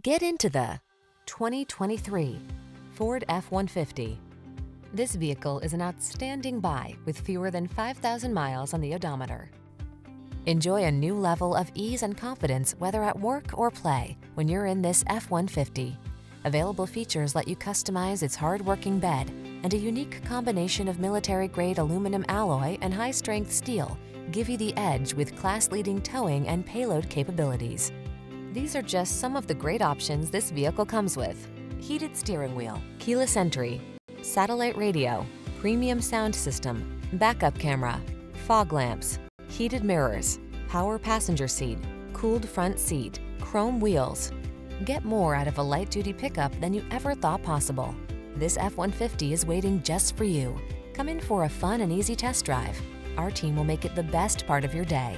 Get into the 2023 Ford F-150. This vehicle is an outstanding buy with fewer than 5,000 miles on the odometer. Enjoy a new level of ease and confidence whether at work or play when you're in this F-150. Available features let you customize its hard-working bed and a unique combination of military-grade aluminum alloy and high-strength steel give you the edge with class-leading towing and payload capabilities. These are just some of the great options this vehicle comes with. Heated steering wheel, keyless entry, satellite radio, premium sound system, backup camera, fog lamps, heated mirrors, power passenger seat, cooled front seat, chrome wheels. Get more out of a light-duty pickup than you ever thought possible. This F-150 is waiting just for you. Come in for a fun and easy test drive. Our team will make it the best part of your day.